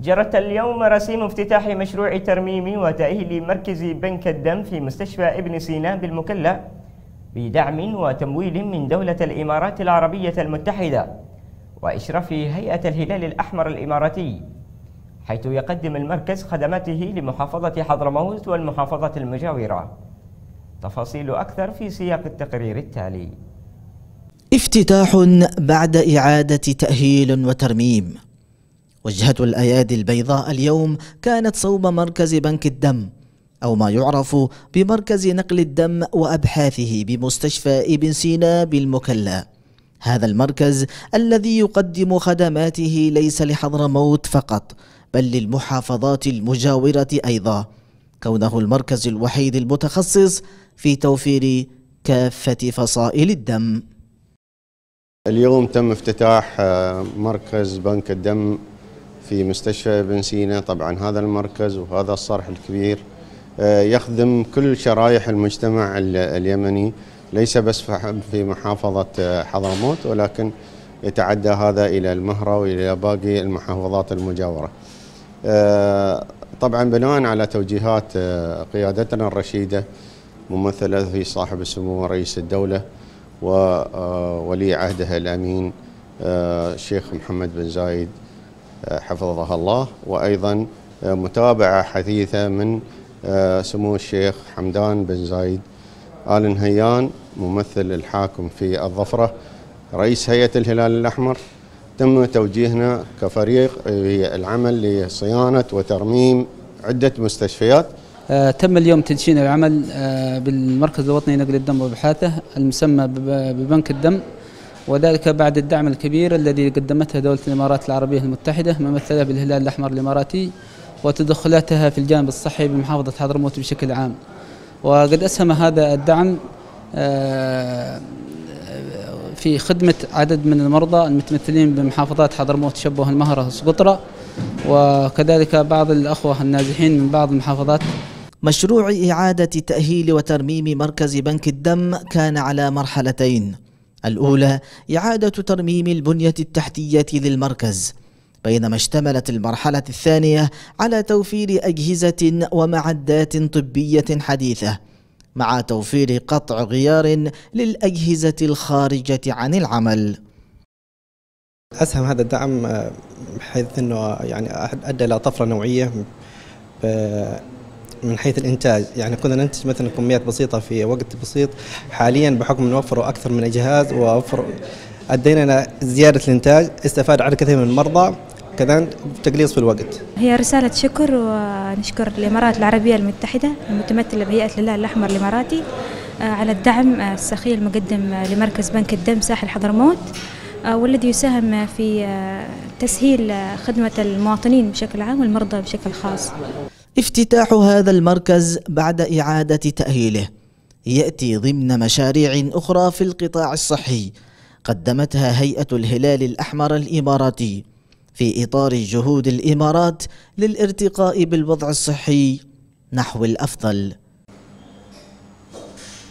جرت اليوم رسيم افتتاح مشروع ترميم وتأهيل مركز بنك الدم في مستشفى ابن سينا بالمكلا بدعم وتمويل من دولة الإمارات العربية المتحدة وإشراف هيئة الهلال الأحمر الإماراتي حيث يقدم المركز خدماته لمحافظة حضرموت والمحافظة المجاورة. تفاصيل أكثر في سياق التقرير التالي. افتتاح بعد إعادة تأهيل وترميم. وجهة الأيادي البيضاء اليوم كانت صوب مركز بنك الدم أو ما يعرف بمركز نقل الدم وأبحاثه بمستشفى ابن سينا بالمكلا. هذا المركز الذي يقدم خدماته ليس لحضرموت فقط بل للمحافظات المجاورة أيضا. كونه المركز الوحيد المتخصص في توفير كافة فصائل الدم. اليوم تم افتتاح مركز بنك الدم في مستشفى ابن سينا. طبعا هذا المركز وهذا الصرح الكبير آه، يخدم كل شرائح المجتمع اليمني. ليس بس في محافظة آه، حضرموت ولكن يتعدى هذا إلى المهرة وإلى باقي المحافظات المجاورة. طبعا بناء على توجيهات قيادتنا الرشيدة ممثلة في صاحب السمو رئيس الدولة وولي عهده الأمين الشيخ محمد بن زايد حفظه الله. وأيضا متابعة حثيثة من سمو الشيخ حمدان بن زايد. آل نهيان ممثل الحاكم في الظفرة. رئيس هيئة الهلال الأحمر. تم توجيهنا كفريق العمل لصيانة وترميم عدة مستشفيات. آه تم اليوم تدشين العمل آه بالمركز الوطني لنقل الدم وابحاثه المسمى ببنك الدم. وذلك بعد الدعم الكبير الذي قدمته دولة الإمارات العربية المتحدة ممثلة بالهلال الأحمر الإماراتي وتدخلاتها في الجانب الصحي بمحافظة حضرموت بشكل عام. وقد أسهم هذا الدعم آه في خدمة عدد من المرضى المتمثلين بمحافظات حضرموت شبوه المهرة سقطرة وكذلك بعض الأخوة النازحين من بعض المحافظات. مشروع إعادة تأهيل وترميم مركز بنك الدم كان على مرحلتين. الأولى إعادة ترميم البنية التحتية للمركز بينما اشتملت المرحلة الثانية على توفير أجهزة ومعدات طبية حديثة مع توفير قطع غيار للأجهزة الخارجة عن العمل. أسهم هذا الدعم بحيث أنه يعني أدى إلى طفرة نوعية من حيث الإنتاج. يعني كنا ننتج مثلا كميات بسيطة في وقت بسيط. حاليا بحكم نوفر أكثر من جهاز ووفر أدينا زيادة الإنتاج استفاد عدد كثير من المرضى. كذلك تقليص في الوقت. هي رسالة شكر ونشكر الإمارات العربية المتحدة المتمثلة بهيئة الهلال الأحمر الإماراتي آه، على الدعم السخي المقدم لمركز بنك الدم ساحل حضرموت آه، والذي يساهم في آه، تسهيل خدمة المواطنين بشكل عام والمرضى بشكل خاص. افتتاح هذا المركز بعد إعادة تأهيله. يأتي ضمن مشاريع أخرى في القطاع الصحي. قدمتها هيئة الهلال الأحمر الإماراتي في إطار جهود الإمارات للارتقاء بالوضع الصحي نحو الأفضل.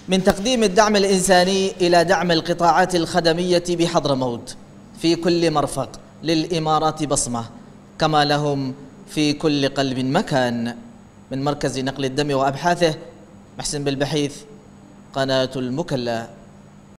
من تقديم الدعم الإنساني إلى دعم القطاعات الخدمية بحضرموت في كل مرفق للإمارات بصمة كما لهم في كل قلب مكان من مركز نقل الدم وأبحاثه محسن بالبحيث قناة المكلا.